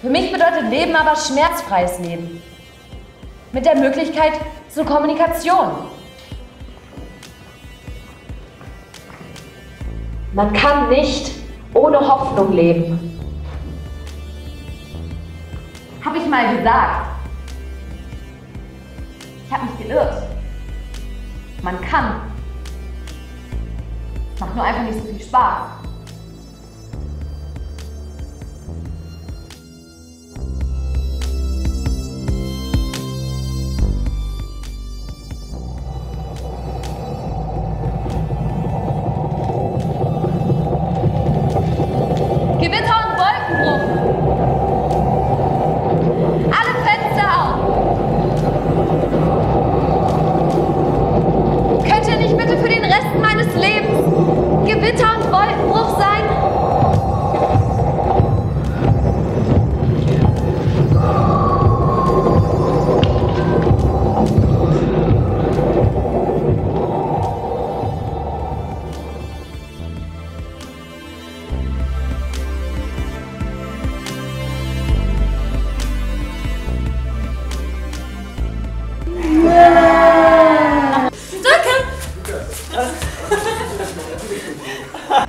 Für mich bedeutet Leben aber schmerzfreies Leben. Mit der Möglichkeit zur Kommunikation. Man kann nicht ohne Hoffnung leben. Habe ich mal gesagt. Ich habe mich geirrt. Man kann. Macht nur einfach nicht so viel Spaß.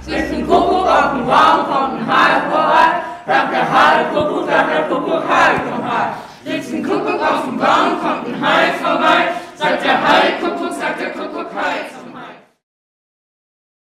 Zwischen Kuckuck auf dem Baum kommt ein Hai vorbei, der Hai, Kuckuck, der Kuckuck, Hai, komm Hai. Zwischen Kuckuck auf dem Baum